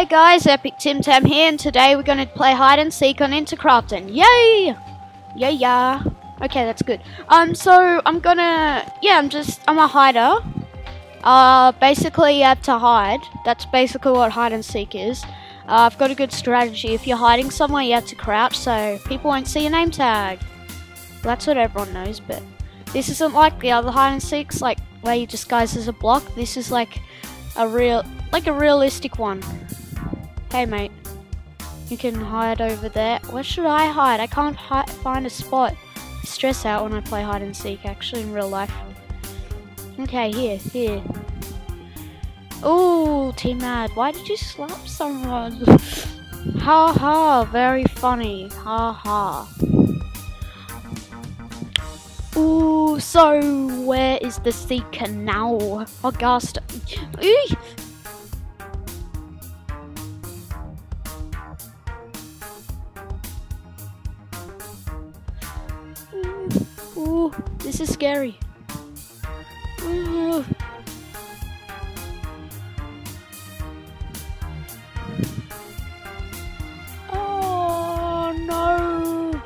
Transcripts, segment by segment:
Hey guys, Epic Tim Tam here, and today we're going to play hide and seek on Intercraften. Yay! Yeah, yeah. Okay, that's good. Um, so I'm gonna, yeah, I'm just, I'm a hider. Uh, basically you have to hide. That's basically what hide and seek is. Uh, I've got a good strategy. If you're hiding somewhere, you have to crouch so people won't see your name tag. That's what everyone knows, but this isn't like the other hide and seeks, like where you disguise as a block. This is like a real, like a realistic one. Hey mate, you can hide over there. Where should I hide? I can't hi find a spot. I stress out when I play hide and seek, actually, in real life. Okay, here, here. Oh, Team Mad, why did you slap someone? ha ha, very funny. Ha ha. Ooh, so where is the seeker now? August. Eey! This is scary. Oh no!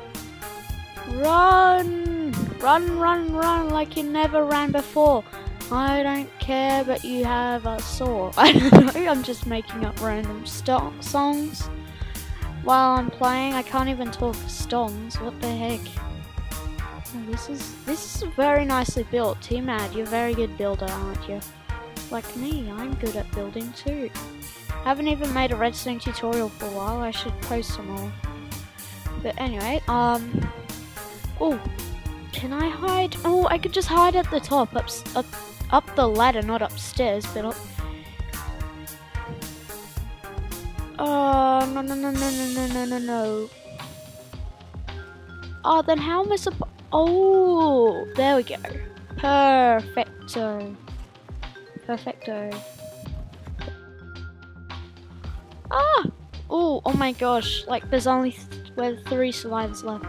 Run! Run, run, run like you never ran before. I don't care, but you have a saw. I don't know, I'm just making up random songs while I'm playing. I can't even talk songs. What the heck? This is this is very nicely built. T-Mad, you're a very good builder, aren't you? Like me, I'm good at building too. Haven't even made a redstone tutorial for a while. I should post some more. But anyway, um, oh, can I hide? Oh, I could just hide at the top, up up up the ladder, not upstairs, but up. Oh no no no no no no no no no. Oh, then how am I supposed? Oh, there we go. Perfecto. Perfecto. Ah! Oh, oh my gosh. Like, there's only th three survivors left.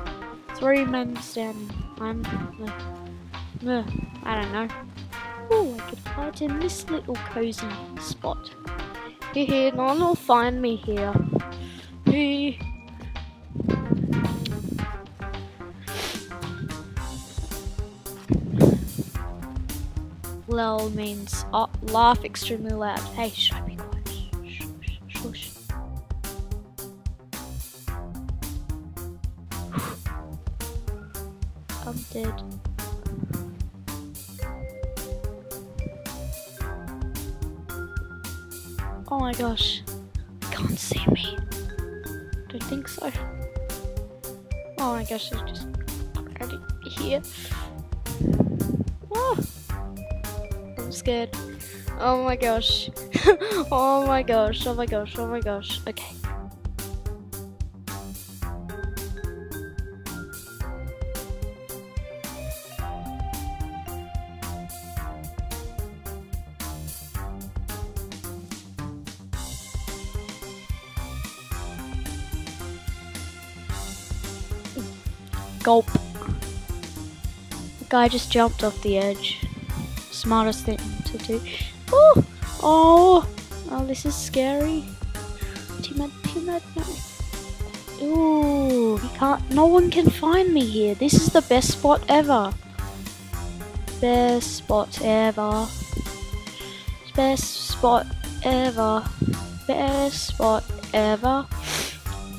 Three men standing. I'm... Uh, uh, I don't know. Oh, I could hide in this little cozy spot. Hehe, no one will find me here. Hee. Lol means laugh extremely loud. Hey, I be quiet? Shh, shh, shh, shh. I'm dead. Oh my gosh. I can't see me. Don't think so. Oh my gosh, I just already here. Scared. Oh my gosh. oh my gosh. Oh my gosh. Oh my gosh. Okay. Gulp. The guy just jumped off the edge. Smartest thing to do. Oh, oh, oh! This is scary. Timid, timid, no. Ooh, he can't. No one can find me here. This is the best spot ever. Best spot ever. Best spot ever. Best spot ever.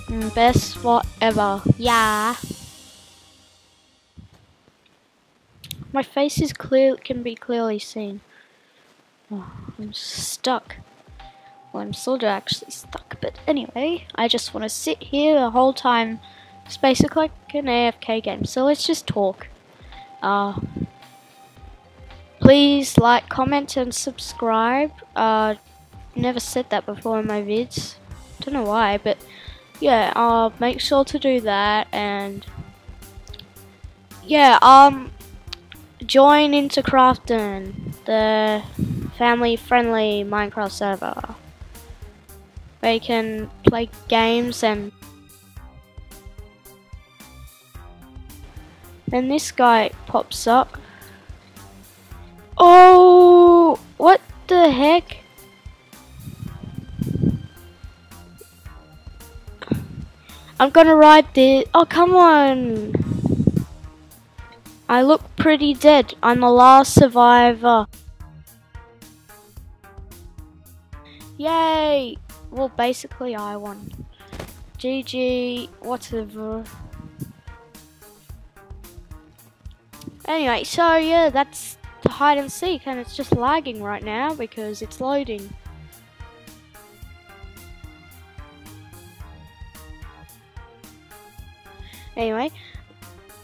Mm, Best spot ever. Yeah. My face is clear can be clearly seen. Oh, I'm stuck. Well, I'm sort of actually stuck, but anyway, I just want to sit here the whole time. It's basically like an AFK game, so let's just talk. Uh, please like, comment, and subscribe. Uh, never said that before in my vids. Don't know why, but yeah, uh, make sure to do that, and yeah, um, join Intercraften, the family-friendly Minecraft server, where you can play games and then this guy pops up. Oh, what the heck? I'm gonna ride this. Oh, come on. I look pretty dead. I'm the last survivor. Yay! Well, basically, I won. GG, whatever. Anyway, so yeah, that's the hide and seek, and it's just lagging right now because it's loading. Anyway,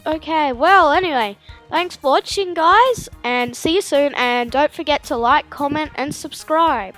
okay, well, anyway, thanks for watching, guys, and see you soon, and don't forget to like, comment, and subscribe.